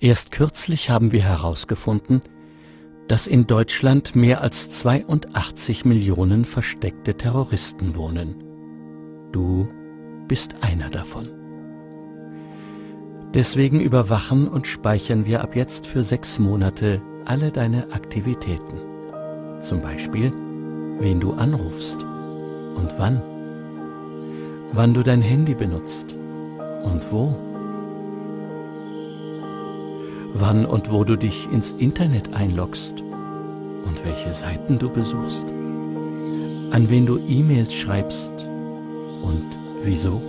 Erst kürzlich haben wir herausgefunden, dass in Deutschland mehr als 82 Millionen versteckte Terroristen wohnen. Du bist einer davon. Deswegen überwachen und speichern wir ab jetzt für sechs Monate alle deine Aktivitäten. Zum Beispiel, wen du anrufst und wann. Wann du dein Handy benutzt und wo wann und wo du dich ins Internet einloggst und welche Seiten du besuchst, an wen du E-Mails schreibst und wieso.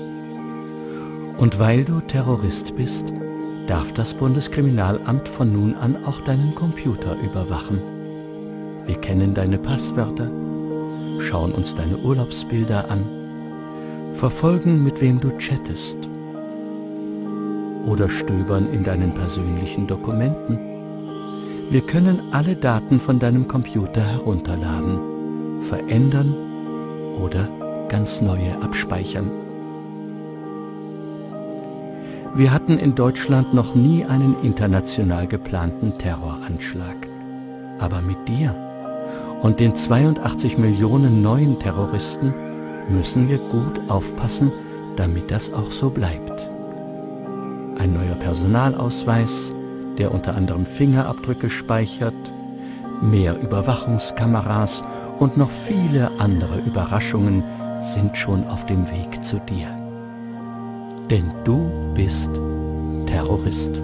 Und weil du Terrorist bist, darf das Bundeskriminalamt von nun an auch deinen Computer überwachen. Wir kennen deine Passwörter, schauen uns deine Urlaubsbilder an, verfolgen, mit wem du chattest oder stöbern in deinen persönlichen Dokumenten. Wir können alle Daten von deinem Computer herunterladen, verändern oder ganz neue abspeichern. Wir hatten in Deutschland noch nie einen international geplanten Terroranschlag. Aber mit dir und den 82 Millionen neuen Terroristen müssen wir gut aufpassen, damit das auch so bleibt ein neuer Personalausweis, der unter anderem Fingerabdrücke speichert, mehr Überwachungskameras und noch viele andere Überraschungen sind schon auf dem Weg zu dir. Denn du bist Terrorist.